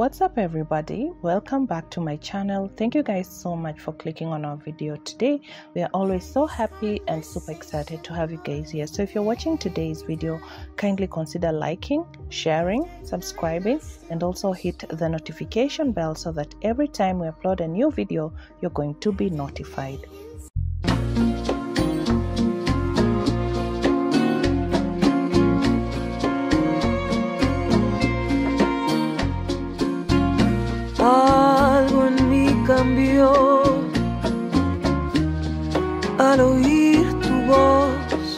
what's up everybody? Welcome back to my channel. Thank you guys so much for clicking on our video today. We are always so happy and super excited to have you guys here. So if you're watching today's video kindly consider liking sharing subscribing and also hit the notification bell so that every time we upload a new video you're going to be notified cambió al oír tu voz.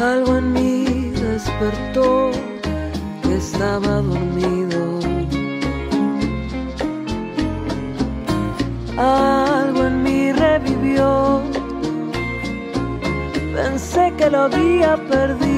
Algo en mí despertó que estaba dormido. Algo en mí revivió. Pensé que lo había perdido.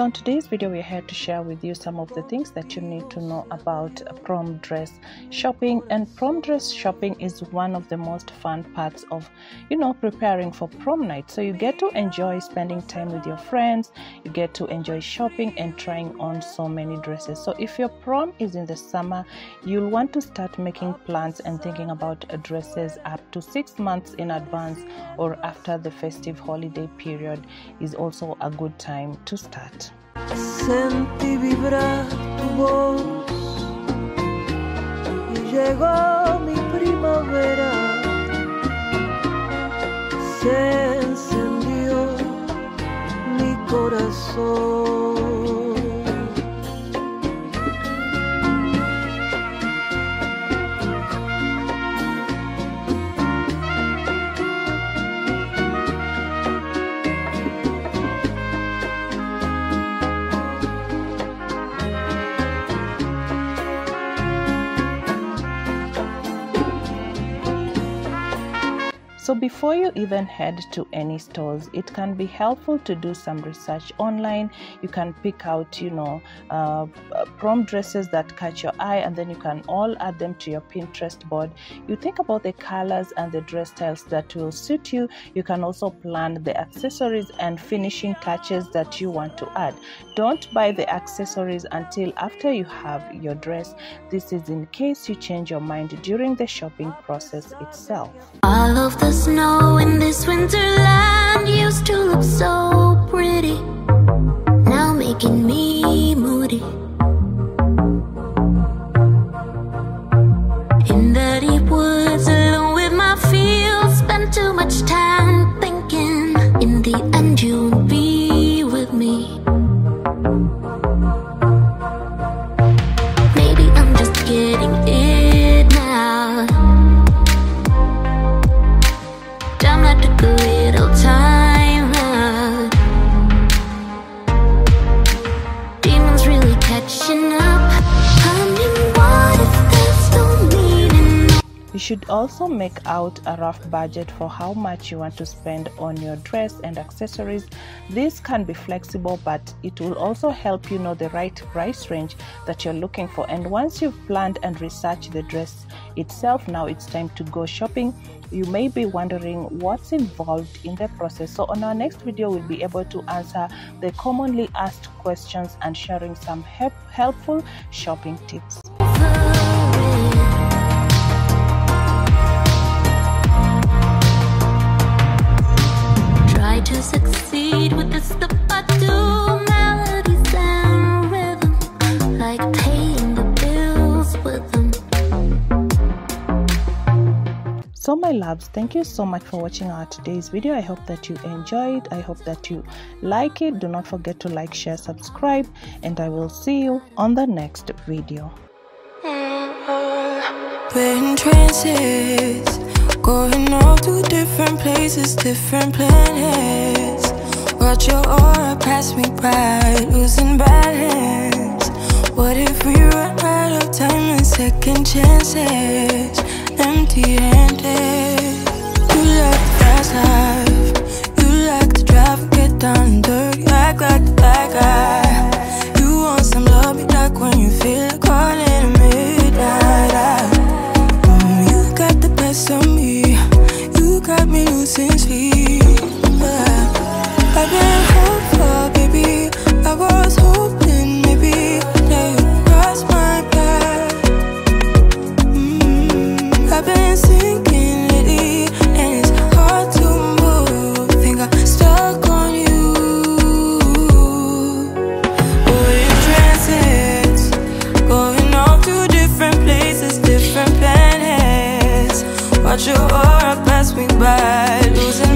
So in today's video we're here to share with you some of the things that you need to know about prom dress shopping. And prom dress shopping is one of the most fun parts of you know preparing for prom night. So you get to enjoy spending time with your friends. You get to enjoy shopping and trying on so many dresses. So if your prom is in the summer you'll want to start making plans and thinking about dresses up to 6 months in advance or after the festive holiday period is also a good time to start Sentí vibrar tu voz y llegó mi primavera. Se encendió mi corazón. So before you even head to any stores, it can be helpful to do some research online. You can pick out, you know, uh, prom dresses that catch your eye, and then you can all add them to your Pinterest board. You think about the colors and the dress styles that will suit you. You can also plan the accessories and finishing touches that you want to add. Don't buy the accessories until after you have your dress. This is in case you change your mind during the shopping process itself. All of snow in this winterland used to look so pretty. Now making me moody. In the deep woods, alone with my feels, spend too much time You should also make out a rough budget for how much you want to spend on your dress and accessories. This can be flexible, but it will also help you know the right price range that you're looking for. And once you've planned and researched the dress itself, now it's time to go shopping. You may be wondering what's involved in the process. So, on our next video, we'll be able to answer the commonly asked questions and sharing some help- helpful shopping tips. So, my loves, thank you so much for watching our today's video. I hope that you enjoyed. I hope that you like it. Do not forget to like, share, subscribe, and I will see you on the next video. Going all to different places, different planets. Watch your aura pass me by, losing balance. What if we run out of time and second chances? Empty Watch your aura pass me by, losing.